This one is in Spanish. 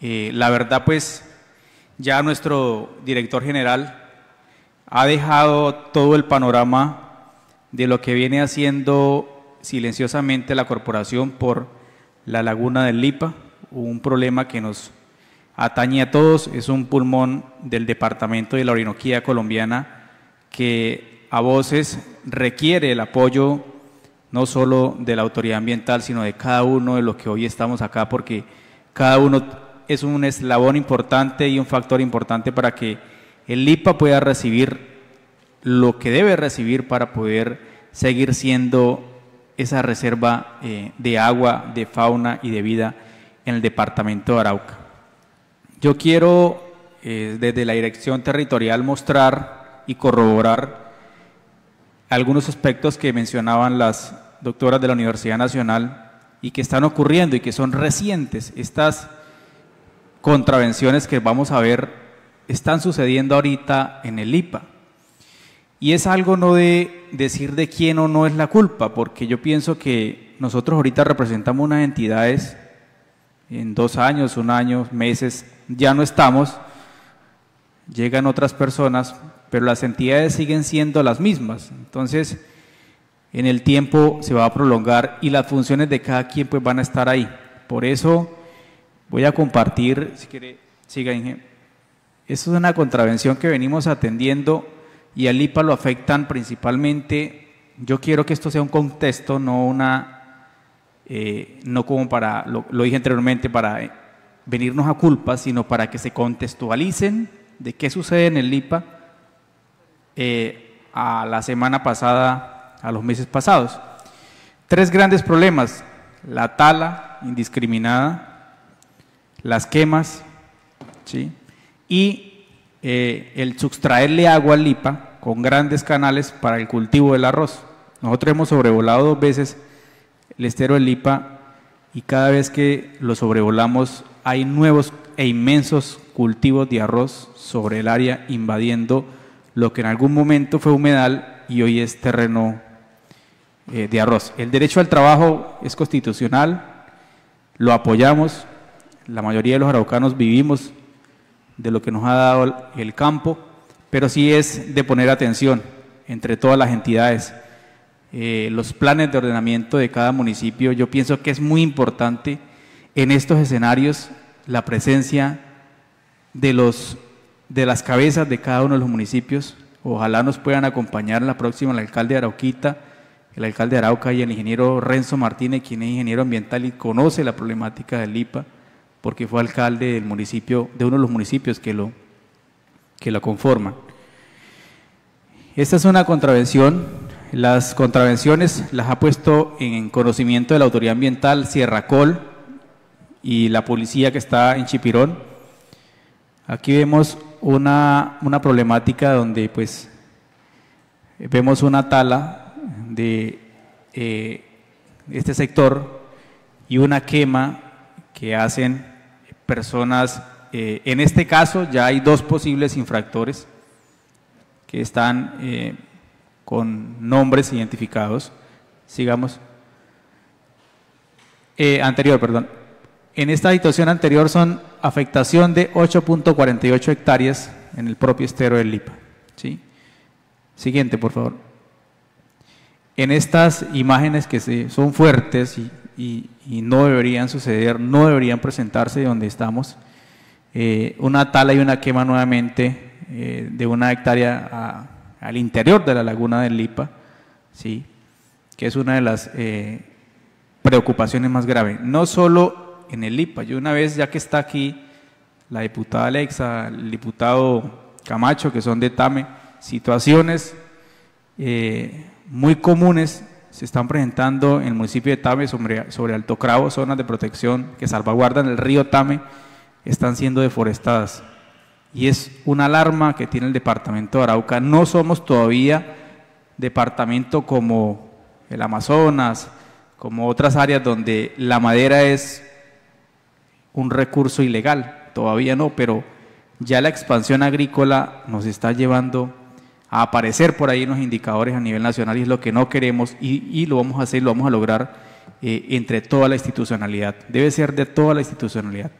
Eh, la verdad, pues, ya nuestro director general ha dejado todo el panorama de lo que viene haciendo silenciosamente la corporación por la laguna del Lipa, un problema que nos atañe a todos, es un pulmón del departamento de la Orinoquía colombiana que a voces requiere el apoyo no solo de la autoridad ambiental, sino de cada uno de los que hoy estamos acá, porque cada uno es un eslabón importante y un factor importante para que el LIPA pueda recibir lo que debe recibir para poder seguir siendo esa reserva eh, de agua, de fauna y de vida en el departamento de Arauca. Yo quiero eh, desde la dirección territorial mostrar y corroborar algunos aspectos que mencionaban las doctoras de la Universidad Nacional y que están ocurriendo y que son recientes. Estas contravenciones que vamos a ver están sucediendo ahorita en el IPA. Y es algo no de decir de quién o no es la culpa, porque yo pienso que nosotros ahorita representamos unas entidades, en dos años, un año, meses, ya no estamos, llegan otras personas, pero las entidades siguen siendo las mismas. Entonces, en el tiempo se va a prolongar y las funciones de cada quien pues van a estar ahí. Por eso voy a compartir, si quiere, siga Inge. Esto es una contravención que venimos atendiendo y al IPA lo afectan principalmente. Yo quiero que esto sea un contexto, no una, eh, no como para, lo, dije anteriormente, para venirnos a culpa, sino para que se contextualicen de qué sucede en el IPA eh, a la semana pasada, a los meses pasados. Tres grandes problemas, la tala indiscriminada, las quemas ¿sí? y eh, el sustraerle agua al LIPA con grandes canales para el cultivo del arroz. Nosotros hemos sobrevolado dos veces el estero del LIPA y cada vez que lo sobrevolamos hay nuevos e inmensos cultivos de arroz sobre el área invadiendo lo que en algún momento fue humedal y hoy es terreno eh, de arroz. El derecho al trabajo es constitucional, lo apoyamos, la mayoría de los araucanos vivimos de lo que nos ha dado el campo, pero sí es de poner atención entre todas las entidades. Eh, los planes de ordenamiento de cada municipio, yo pienso que es muy importante en estos escenarios la presencia de, los, de las cabezas de cada uno de los municipios. Ojalá nos puedan acompañar la próxima el alcalde de Arauquita, el alcalde de Arauca y el ingeniero Renzo Martínez, quien es ingeniero ambiental y conoce la problemática del IPA porque fue alcalde del municipio, de uno de los municipios que lo, que lo conforman. Esta es una contravención. Las contravenciones las ha puesto en conocimiento de la autoridad ambiental Sierra Col y la policía que está en Chipirón. Aquí vemos una, una problemática donde pues vemos una tala de eh, este sector y una quema que hacen personas, eh, en este caso ya hay dos posibles infractores que están eh, con nombres identificados. Sigamos. Eh, anterior, perdón. En esta situación anterior son afectación de 8.48 hectáreas en el propio estero del Lipa. ¿sí? Siguiente, por favor. En estas imágenes que son fuertes y, y, no deberían suceder, no deberían presentarse donde estamos. Eh, una tala y una quema nuevamente eh, de una hectárea al interior de la laguna del Lipa, ¿sí? que es una de las eh, preocupaciones más graves. No solo en el Lipa, yo una vez, ya que está aquí la diputada Alexa, el diputado Camacho, que son de TAME, situaciones muy comunes se están presentando en el municipio de Tame sobre, sobre Alto Cravo, zonas de protección que salvaguardan el río Tame, están siendo deforestadas. Y es una alarma que tiene el departamento de Arauca. No somos todavía departamento como el Amazonas, como otras áreas donde la madera es un recurso ilegal. Todavía no, pero ya la expansión agrícola nos está llevando a aparecer por ahí en los indicadores a nivel nacional y es lo que no queremos y, lo vamos a hacer, lo vamos a lograr eh, entre toda la institucionalidad. Debe ser de toda la institucionalidad.